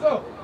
Go.